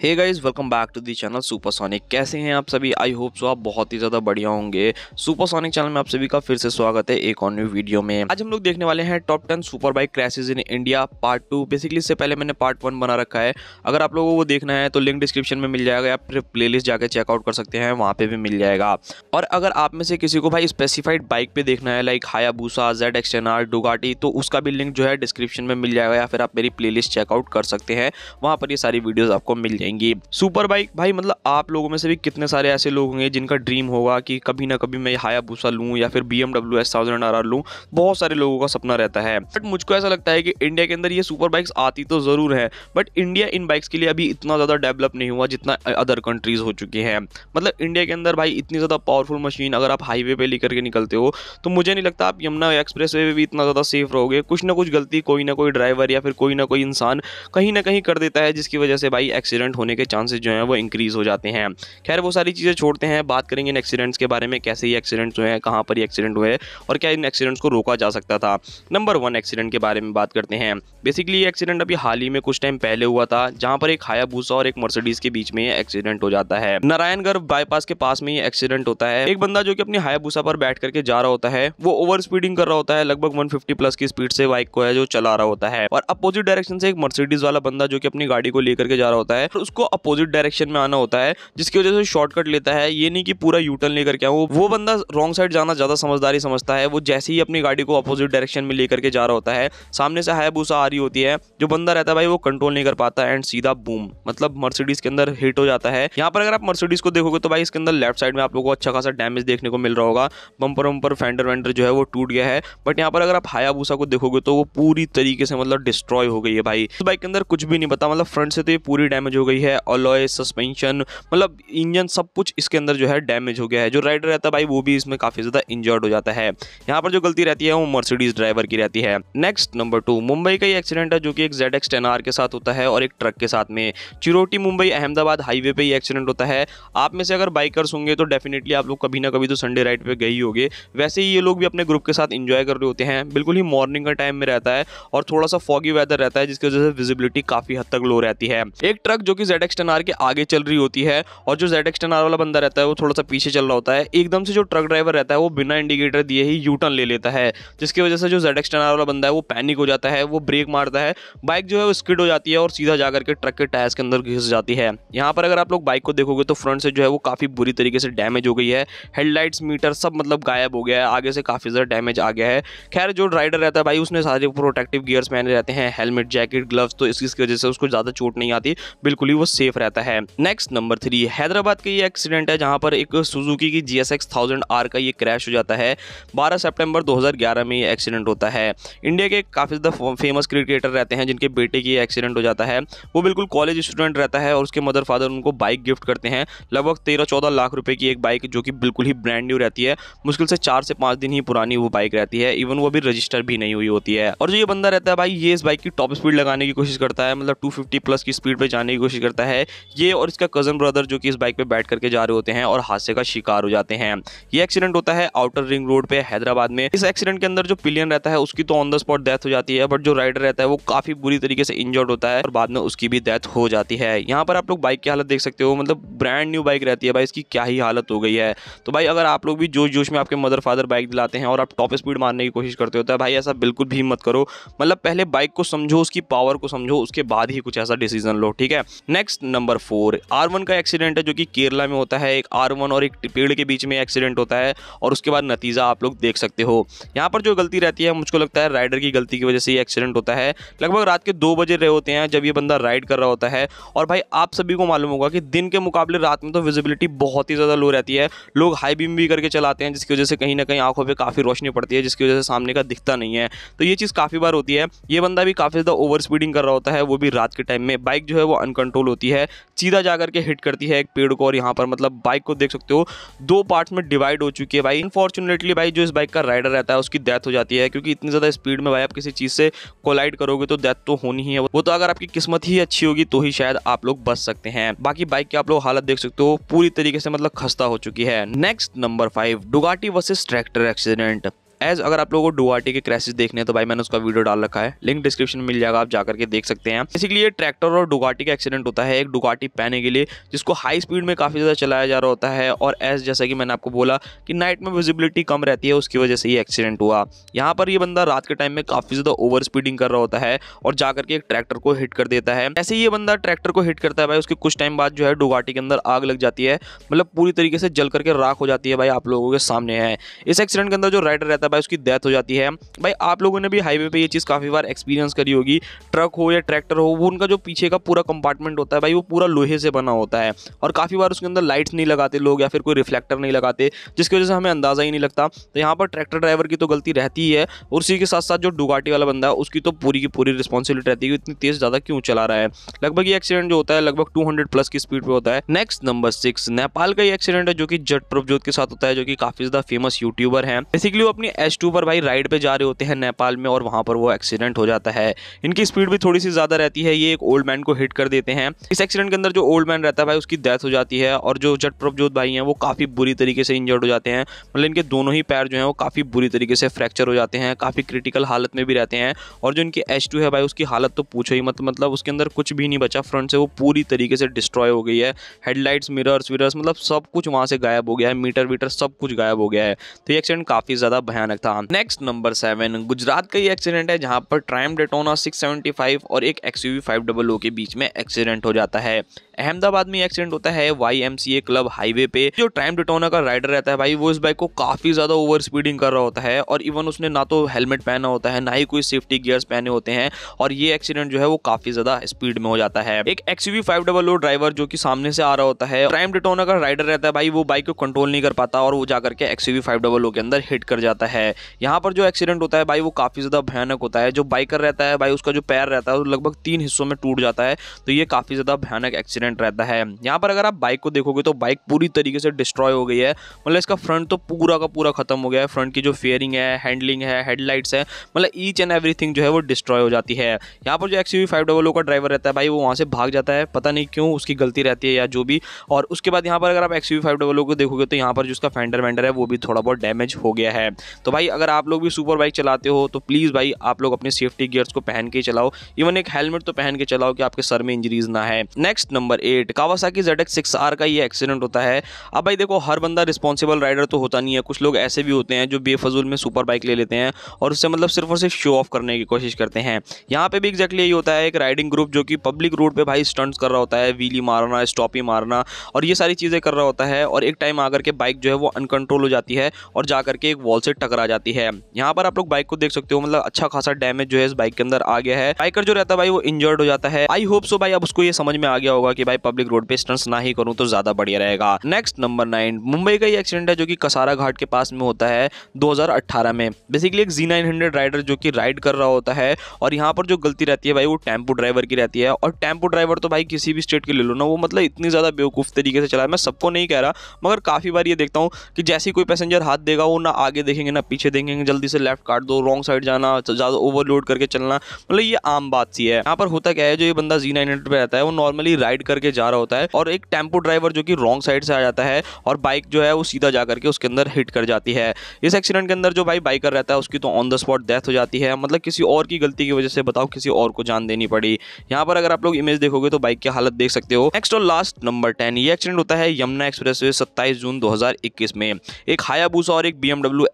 Hey guys welcome back to the channel Supersonic कैसे हैं आप सभी? आई होप सो आप बहुत ही ज़्यादा बढ़िया होंगे। सुपरसोनिक चैनल में आप सभी का फिर से स्वागत है एक और न्यू वीडियो में। आज हम लोग देखने वाले हैं top ten super bike crashes in India part two basically इससे पहले मैंने पार्ट वन बना रखा है। अगर आप लोगों को देखना है तो लिंक डिस्क्रिप्शन में मिल जाएगा। या फिर प्ले लिस्ट जाकर चेकआउट कर सकते हैं, वहाँ पे भी मिल जाएगा। और अगर आप में से किसी को भाई स्पेसिफाइड बाइक पे देखना है लाइक हायाबूसा जेड एक्सटेनार डुगाटी तो उसका भी लिंक जो है डिस्क्रिप्शन में मिल जाएगा। या फिर आप मेरी प्ले लिस्ट चेकआउट कर सकते हैं। वहाँ पर ये सारी वीडियोज़ आपको मिल जाएँगी। सुपर बाइक भाई मतलब आप लोगों में से भी कितने सारे ऐसे लोग होंगे जिनका ड्रीम होगा कि कभी ना कभी मैं हाया भूसा लूँ या फिर B M W S thousand R R लूँ। बहुत सारे लोगों का सपना रहता है। बट मुझको ऐसा लगता है कि इंडिया के अंदर ये सुपर बाइक्स आती तो ज़रूर है बट इंडिया इन बाइक्स के लिए अभी इतना ज़्यादा डेवलप नहीं हुआ जितना अदर कंट्रीज़ हो चुकी हैं। मतलब इंडिया के अंदर भाई इतनी ज़्यादा पावरफुल मशीन अगर आप हाईवे पे लेकर के निकलते हो तो मुझे नहीं लगता आप यमुना एक्सप्रेस वे भी इतना ज़्यादा सेफ़ रहोगे। कुछ ना कुछ गलती कोई ना कोई ड्राइवर या फिर कोई ना कोई इंसान कहीं ना कहीं कर देता है, जिसकी वजह से भाई एक्सीडेंट होने के चांसेस जो है वो इंक्रीज़ हो जाते हैं। खैर, वो सारी चीज़ें छोड़ते हैं, बात करेंगे इन एक्सीडेंट्स के बारे में, कैसे ये एक्सीडेंट्स हुए हैं, कहाँ पर ये एक्सीडेंट हुए और क्या इन एक्सीडेंट्स को रोका जा सकता था। नंबर वन एक्सीडेंट के बारे में बात करते हैं। बेसिकली ये एक्सीडेंट अभी हाल ही में कुछ टाइम पहले हुआ था, जहाँ पर एक हायाबूसा और एक मर्सिडीज के बीच में एक्सीडेंट हो जाता है। नारायणगढ़ बाईपास के पास में ये एक्सीडेंट होता है। एक बंदा जो कि अपनी हायाबूसा पर बैठ करके जा रहा होता है, वो ओवर स्पीडिंग कर रहा होता है, लगभग 150 प्लस की स्पीड से बाइक को है जो चला रहा होता है। और अपोजिट डायरेक्शन से एक मर्सिडीज वाला बंदा जो कि अपनी गाड़ी को लेकर के जा रहा होता है उसको अपोजिट डायरेक्शन में आना होता है, जिसकी वजह से शॉर्टकट लेता है। ये नहीं कि पूरा यूटर्न लेकर के वो वो बंदा रॉन्ग साइड जाना ज़्यादा समझदारी समझता है। वो जैसे ही अपनी गाड़ी को अपोजिट डायरेक्शन में लेकर के जा रहा होता है, सामने से हायाबूसा आ रही होती है। जो बंदा रहता है भाई, वो कंट्रोल नहीं कर पाता एंड सीधा बूम मतलब मर्सिडीज के अंदर हिट हो जाता है। यहाँ पर अगर आप मर्सिडीज को देखोगे तो भाई, इसके अंदर लेफ़्ट साइड में आप लोगों को अच्छा खासा डैमेज देखने को मिल रहा होगा। बम्पर वम्पर फेंडर वेंडर जो है वो टूट गया है। बट यहाँ पर अगर आप हायाबूसा को देखोगे तो वो पूरी तरीके से मतलब डिस्ट्रॉय हो गई है भाई। बाइक के अंदर कुछ भी नहीं पता मतलब फ्रंट से तो ये पूरी डैमेज हो गई है ऑलॉय सस्पेंशन मतलब इंजन सब कुछ इसके अंदर जो है डैमेज हो गया है। जो राइडर रहता है भाई, वो भी इसमें काफ़ी ज़्यादा इंजर्ड हो जाता है। यहाँ पर जो गलती रहती है, वो मर्सिडीज ड्राइवर की रहती है। नेक्स्ट नंबर टू मुंबई का ही एक्सीडेंट है, जो कि एक जेड एक्स के साथ होता है और एक ट्रक के साथ में। चिरोटी मुंबई, अहमदाबाद हाईवे पे ही एक्सीडेंट होता है। आप में से अगर बाइकर्स होंगे तो डेफिनेटली आप लोग कभी ना कभी तो संडे राइड पर ही होंगे। वैसे ही ये लोग भी अपने ग्रुप के साथ इंजॉय कर रहे होते हैं। बिल्कुल ही मॉर्निंग का टाइम में रहता है और थोड़ा सा फॉगी वेदर रहता है, जिसकी वजह से विजिबिलिटी काफ़ी हद तक लो रहती है। एक ट्रक जो कि जेड एक्स के आगे चल रही होती है और जो जेड एक्स वाला बंदा रहता है, वो थोड़ा सा पीछे चल रहा होता है। एकदम से जो ट्रक ड्राइवर रहता है, वो बिना इंडिकेटर दिए ही यू टर्न ले लेता है, जिसकी वजह से जो जेड एक्स वाला बंदा है, वो पैनिक हो जाता है, वो ब्रेक मारता है। बाइक जो है, वो स्किड हो जाती है और सीधा जाकर के ट्रक के टायर्स के अंदर घिस जाती है। यहाँ पर अगर आप लोग बाइक को देखोगे तो फ्रंट से जो है, वो काफ़ी बुरी तरीके से डैमेज हो गई है। हेडलाइट्स मीटर सब मतलब गायब हो गया है। आगे से काफ़ी ज़्यादा डैमेज आ गया है। खैर, जो राइडर रहता है भाई, उसने सारे प्रोटेक्टिव गियर्स पहने रहते हैं। हेलमेट जैकेट ग्लव्स तो इसकी वजह से उसको ज़्यादा चोट नहीं आती। बिल्कुल वो सेफ़ रहता है। नेक्स्ट नंबर थ्री हैदराबाद का ये एक्सीडेंट है जहाँ पर एक सुजुकी की G S X thousand R का ये क्रैश हो जाता है। 12 सितंबर 2011 में ये एक्सीडेंट होता है। इंडिया के काफ़ी ज़्यादा फ़ेमस क्रिकेटर रहते हैं जिनके बेटे की एक्सीडेंट हो जाता है। वो बिल्कुल कॉलेज स्टूडेंट रहता है और उसके मदर फादर उनको बाइक गिफ्ट करते हैं। लगभग तेरह चौदह लाख रुपये की एक बाइक जो कि बिल्कुल ही ब्रांड न्यू रहती है। मुश्किल से चार से पाँच दिन ही पुरानी वो बाइक रहती है। इवन वो अभी रजिस्टर भी नहीं हुई होती है। और जो ये बंदा रहता है भाई, ये इस बाइक की टॉप स्पीड लगाने की कोशिश करता है। मतलब टू प्लस की स्पीड पर जाने की कोशिश करता है। ये और इसका कज़न ब्रदर जो कि इस बाइक पर बैठ करके जा रहे होते हैं और हादसे का शिकार हो जाते हैं। ये एक्सीडेंट होता है आउटर रिंग रोड पे हैदराबाद में। इस एक्सीडेंट के अंदर जो पिलियन रहता है, उसकी तो ऑन द स्पॉट डेथ हो जाती है बट जो राइडर रहता है, वो काफ़ी बुरी तरीके से इंजर्ड होता है और बाद में उसकी भी डेथ हो जाती है। यहाँ पर आप लोग बाइक की हालत देख सकते हो मतलब ब्रांड न्यू बाइक रहती है भाई, इसकी क्या ही हालत हो गई है। तो भाई अगर आप लोग भी जोश जोश में आपके मदर फादर बाइक दिलाते हैं और आप टॉप स्पीड मारने की कोशिश करते हो तो भाई ऐसा बिल्कुल भी मत करो। मतलब पहले बाइक को समझो, उसकी पावर को समझो, उसके बाद ही कुछ ऐसा डिसीज़न लो, ठीक है? Next number four R one का एक्सीडेंट है जो कि केरला में होता है। एक आर वन और एक पेड़ के बीच में एक्सीडेंट होता है और उसके बाद नतीजा आप लोग देख सकते हो। यहाँ पर जो गलती रहती है, मुझको लगता है राइडर की गलती की वजह से ये एक्सीडेंट होता है। लगभग रात के दो बजे रहे होते हैं जब ये बंदा राइड कर रहा होता है। और भाई, आप सभी को मालूम होगा कि दिन के मुकाबले रात में तो विजिबिलिटी बहुत ही ज़्यादा लो रहती है। लोग हाई बीम भी करके चलाते हैं, जिसकी वजह से कहीं ना कहीं आँखों पर काफ़ी रोशनी पड़ती है, जिसकी वजह से सामने का दिखता नहीं है। तो ये चीज़ काफ़ी बार होती है। ये बंदा भी काफ़ी ज़्यादा ओवर स्पीडिंग कर रहा होता है, वो भी रात के टाइम में। बाइक जो है वो अनकंट्रोल होती है, सीधा जा करके हिट करती है एक पेड़ को और यहाँ पर मतलब बाइक को देख सकते हो, दो पार्ट्स में डिवाइड हो चुकी है भाई। इनफॉर्चुनेटली भाई, जो इस बाइक का राइडर रहता है, उसकी डेथ हो जाती है, क्योंकि इतनी ज़्यादा स्पीड में भाई आप किसी चीज़ से कोलाइड करोगे तो डेथ तो होनी ही है। वो तो अगर आपकी किस्मत ही अच्छी होगी तो ही शायद आप लोग बच सकते हैं। बाकी बाइक की आप लोग हालत देख सकते हो, पूरी तरीके से मतलब खस्ता हो चुकी है। Next number five Ducati versus tractor accident as अगर आप लोगों को डुआटी के क्रैशेज देखने हैं तो भाई मैंने उसका वीडियो डाल रखा है। लिंक डिस्क्रिप्शन मिल जाएगा, आप जाकर के देख सकते हैं। बेसिकली ये ट्रैक्टर और डुगाटी का एक्सीडेंट होता है, एक डुगाटी पहने के लिए, जिसको हाई स्पीड में काफ़ी ज़्यादा चलाया जा रहा होता है। और एज जैसा कि मैंने आपको बोला कि नाइट में विजिबिलिटी कम रहती है, उसकी वजह से ये एक्सीडेंट हुआ। यहाँ पर ये बंदा रात के टाइम में काफ़ी ज़्यादा ओवर स्पीडिंग कर रहा होता है और जाकर के एक ट्रैक्टर को हिट कर देता है। ऐसे ये बंदा ट्रैक्टर को हिट करता है भाई, उसके कुछ टाइम बाद जो है डुगाटी के अंदर आग लग जाती है। मतलब पूरी तरीके से जल करके राख हो जाती है भाई, आप लोगों के सामने है। इस एक्सीडेंट के अंदर जो राइडर रहता है भाई उसकी डेथ हो जाती है। भाई, आप लोगों ने भी हाईवे पे ये चीज़ काफ़ी बार एक्सपीरियंस करी होगी। ट्रक हो या ट्रैक्टर हो, वो उनका जो पीछे का पूरा कंपार्टमेंट होता है, भाई, वो पूरा लोहे से बना होता है। और काफ़ी बार उसके अंदर लाइट्स नहीं लगाते लोग या फिर कोई रिफ्लेक्टर नहीं लगाते, जिसकी वजह से हमें अंदाज़ा ही नहीं लगता। तो यहाँ पर ट्रैक्टर ड्राइवर की तो गलती रहती ही है और उसी के साथ साथ जो डुगाटी वाला बंदा है, उसकी तो पूरी की पूरी रिस्पॉन्सिबिलिटी रहती है इतनी तेज़ ज़्यादा क्यों चला रहा है। लगभग ये एक्सीडेंट जो होता है, लगभग टू प्लस की स्पीड पर होता है। नेक्स्ट नंबर सिक्स नेपाल का ये एक्सीडेंट है जो कि जट प्रभजोत के साथ होता है, जो कि काफ़ी ज़्यादा फ़ेमस यूट्यूबर है। बेसिकली वो अपनी एच पर भाई राइड पे जा रहे होते हैं नेपाल में और वहाँ पर वो एक्सीडेंट हो जाता है। इनकी स्पीड भी थोड़ी सी ज़्यादा रहती है। ये एक ओल्ड मैन को हिट कर देते हैं। इस एक्सीडेंट के अंदर जो ओल्ड मैन रहता है भाई, उसकी डेथ हो जाती है और जो जट प्रभजोत भाई हैं, वो काफ़ी बुरी तरीके से इंजर्ड हो जाते हैं। मतलब इनके दोनों ही पैर जो हैं, वो काफ़ी बुरी तरीके से फ्रैक्चर हो जाते हैं, काफ़ी क्रिटिकल हालत में भी रहते हैं। और जो इनकी एच है भाई, उसकी हालत तो पूछो ही मत। मतलब उसके अंदर कुछ भी नहीं बचा। फ्रंट से वो पूरी तरीके से डिस्ट्रॉय हो गई है। हेडलाइट्स मिरर्स विरर्स मतलब सब कुछ वहाँ से गायब हो गया है। मीटर वीटर सब कुछ गायब हो गया है। तो ये एक्सीडेंट काफ़ी ज़्यादा भयानक था नेक्स्ट नंबर सेवन गुजरात का ये एक्सीडेंट है जहाँ पर ट्राइम डेटोना 675 और एक एक्सयूवी 500 के बीच में एक्सीडेंट हो जाता है। अहमदाबाद में एक्सीडेंट होता है Y M C A club highway पे, जो टाइम डिटोना का राइडर रहता है भाई, वो इस बाइक को काफ़ी ज़्यादा ओवर स्पीडिंग कर रहा होता है और इवन उसने ना तो हेलमेट पहना होता है, ना ही कोई सेफ्टी गियर्स पहने होते हैं और ये एक्सीडेंट जो है वो काफ़ी ज़्यादा स्पीड में हो जाता है। एक XUV five double O driver जो कि सामने से आ रहा होता है टाइम डिटोना का राइडर रहता है भाई, वो बाइक को कंट्रोल नहीं कर पाता और वो जाकर के एक्सयूवी फाइव डबल ओ के अंदर हिट कर जाता है। यहाँ पर जो एक्सीडेंट होता है भाई, वो काफ़ी ज़्यादा भयानक होता है। जो बाइकर रहता है भाई, उसका जो पैर रहता है वो लगभग तीन हिस्सों में टूट जाता है तो ये काफ़ी ज़्यादा भयानक एक्सीडेंट रहता है। यहाँ पर अगर आप बाइक को देखोगे तो बाइक पूरी तरीके से डिस्ट्रॉय हो गई है। मतलब इसका फ्रंट तो पूरा का पूरा खत्म हो गया है। फ्रंट की जो फेयरिंग है हैंडलिंग है हेडलाइट्स है मतलब ईच एंड एवरीथिंग जो है वो डिस्ट्रॉय हो जाती है। यहाँ पर जो एक्स यू फाइव डबल का ड्राइवर रहता है भाई, वो वहाँ से भाग जाता है। पता नहीं क्यों उसकी गलती रहती है या जो भी। और उसके बाद यहाँ पर अगर आप एक्स यू फाइव डबल को देखोगे तो यहाँ पर जो उसका फेंडर वेंडर है, वो भी थोड़ा बहुत डैमेज हो गया है। तो भाई, अगर आप लोग भी सुपर बाइक चलाते हो तो प्लीज़ भाई, आप लोग अपने सेफ्टी गियर्स को पहन के चलाओ। इवन एक हेलमेट तो पहन के चलाओ कि आपके सर में इंजरीज ना है next number eight. Kawasaki Z X का ये एक्सीडेंट होता है। अब भाई देखो, हर बंदा रिस्पॉन्सिबल राइडर तो होता नहीं है। कुछ लोग ऐसे भी होते हैं जो बेफजूल में सुपर बाइक ले लेते हैं और उससे मतलब सिर्फ़ और सिर्फ़ शो ऑफ़ करने की कोशिश करते हैं। यहाँ पे भी एक्जैक्टली यही होता है, एक राइडिंग ग्रुप जो कि पब्लिक रोड पे भाई स्टंट्स कर रहा होता है व्हीली मारना स्टॉपी मारना और ये सारी चीज़ें कर रहा होता है और एक टाइम आकर के बाइक जो है वो अनकंट्रोल हो जाती है और जाकर के एक वॉल से टकरा जाती है। यहाँ पर आप लोग बाइक को देख सकते हो मतलब अच्छा खासा डैमेज जो है इस बाइक के अंदर आ गया है। बाइकर जो रहता है भाई वो इंजर्ड हो जाता है। आई होप सो भाई अब उसको ये समझ में आ गया होगा कि भाई पब्लिक रोड पे स्टंट्स ना ही करूँ तो ज़्यादा बढ़िया रहेगा। नेक्स्ट नंबर नाइन मुंबई का ये एक्सीडेंट है जो कि कसारा घाट के पास में होता है 2018 में। बेसिकली एक जी नाइन राइडर जो कि राइड कर रहा होता है और यहाँ पर जो गलती रहती है भाई वो टेंपो ड्राइवर की रहती है और टेंपो ड्राइवर तो भाई किसी भी स्टेट के ले लो ना, वो मतलब इतनी ज़्यादा बेवकूफ़ तरीके से चला मैं सबको नहीं कह रहा, मगर काफ़ी बार ये देखता हूँ कि जैसे कोई पैसेंजर हाथ देगा, वो ना आगे देखेंगे, ना पीछे देखेंगे, जल्दी से लेफ़्ट काट दो रॉन्ग साइड जाना, ज़्यादा ओवरलोड करके चलना मतलब ये आम बात सी है। यहाँ पर होता क्या है, जो ये बंदा जी नाइन पे रहता है, वो नॉर्मली राइड करके जा रहा होता है और एक टेंपो ड्राइवर जो कि रॉन्ग साइड से आ जाता है और बाइक जो है वो सीधा जा करके उसके अंदर हिट कर जाती है। इस एक्सीडेंट के अंदर जो भाई बाइकर रहता है, उसकी तो ऑन द स्पॉट डेथ हो जाती है। मतलब किसी और की गलती की वजह से बताओ, किसी और को जान देनी पड़ी। यहाँ पर अगर आप लोग इमेज देखोगे तो बाइक की हालत देख सकते हो। नेक्स्ट और लास्ट नंबर टेन ये एक्सीडेंट होता है यमुना एक्सप्रेस वे जून दो हज़ार इक्कीस में। एक हायाबूसा और एक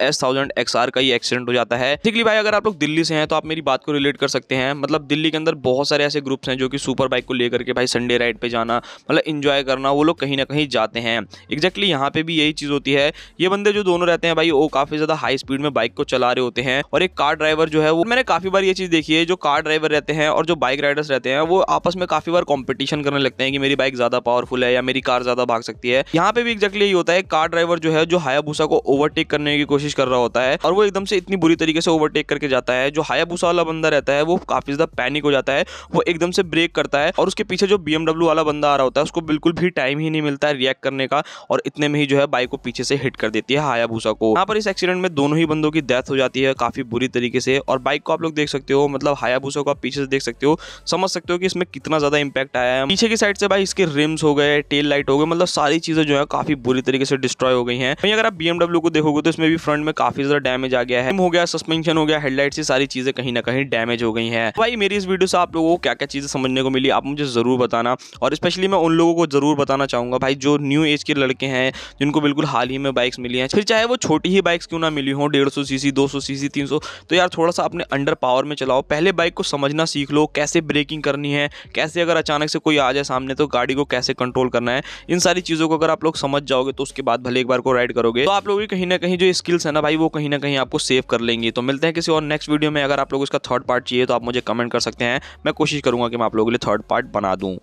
एस थाउज़ेंड एक्सआर का ये एक्सीडेंट हो जाता है। ठीक भाई, अगर आप लोग दिल्ली से हैं तो आप मेरी बात को रिलेट कर सकते हैं। मतलब दिल्ली के अंदर बहुत सारे ऐसे ग्रुप्स हैं जो कि सुपर बाइक को लेकर के भाई संडे राइड पे जाना मतलब इंजॉय करना, वो लोग कहीं ना कहीं जाते हैं। एक्जैक्टली यहाँ पे भी यही चीज़ होती है। ये बंदे जो दोनों रहते हैं भाई, वो काफ़ी ज़्यादा हाई स्पीड में बाइक को चला रहे होते हैं और एक कार ड्राइवर जो है वो, मैंने काफ़ी बार ये चीज़ देखी है, जो कार ड्राइवर रहते हैं और जो बाइक राइडर्स रहते हैं, वो आपस में काफ़ी बार कॉम्पिटिशन करने लगते हैं कि मेरी बाइक ज़्यादा पावरफुल है या मेरी कार ज़्यादा भाग सकती है। यहाँ पे भी एक्जैक्टली यही होता है कार ड्राइवर जो है, जो हायाबूसा को ओवरटेक करने की कोशिश कर रहा होता है और वो एकदम से इतनी बुरी तरीके से ओवरटेक करके जाता है। जो हायाबूसा वाला बंदा रहता है, वो काफ़ी ज़्यादा पैनिक हो जाता है, वो एकदम से ब्रेक करता है और उसके पीछे जो बी वाला वाला बंदा आ रहा होता है, उसको बिल्कुल भी टाइम ही नहीं मिलता है रिएक्ट करने का और इतने में ही जो है बाइक को पीछे से हिट कर देती है हायाभूसा को। यहाँ पर इस एक्सीडेंट में दोनों ही बंदों की डेथ हो जाती है काफ़ी बुरी तरीके से और बाइक को आप लोग देख सकते हो मतलब हायाभूसा को आप पीछे से देख सकते हो, समझ सकते हो कि इसमें कितना ज़्यादा इंपैक्ट आया है। पीछे की साइड से भाई इसके रिम्स हो गए टेल लाइट हो गए मतलब सारी चीज़ें जो है काफ़ी बुरी तरीके से डिस्ट्रॉय हो गई हैं। वहीं अगर आप बीएमडब्ल्यू को देखोगे तो इसमें भी फ्रंट में काफ़ी ज़्यादा डैमेज आ गया है। हो गया सस्पेंशन हो गया हेडलाइट से सारी चीज़ें कहीं ना कहीं डैमेज हो गई हैं। भाई मेरी इस वीडियो से आप लोगों को क्या क्या चीज़ें समझने को मिली, आप मुझे ज़रूर बताना और स्पेशली मैं उन लोगों को ज़रूर बताना चाहूँगा, भाई, जो न्यू एज के लड़के हैं, जिनको बिल्कुल हाल ही में बाइक्स मिली हैं। फिर चाहे वो छोटी ही बाइक्स क्यों ना मिली हो, डेढ़ सौ सी सी दो सौ सी सी तीन सौ तो यार थोड़ा सा अपने अंडर पावर में चलाओ। पहले बाइक को समझना सीख लो, कैसे ब्रेकिंग करनी है, कैसे अगर अचानक से कोई आ जाए सामने तो गाड़ी को कैसे कंट्रोल करना है। इन सारी चीज़ों को अगर आप लोग समझ जाओगे तो उसके बाद भले एक बार को राइड करोगे तो आप लोगों की कहीं ना कहीं जो स्किल्स है ना भाई, वो कहीं ना कहीं आपको सेव कर लेंगे। तो मिलते हैं किसी और नेक्स्ट वीडियो में। अगर आप लोग इसका थर्ड पार्ट चाहिए तो आप मुझे कमेंट कर सकते हैं। मैं कोशिश करूँगा कि मैं आप लोगों के लिए थर्ड पार्ट बना दूँ।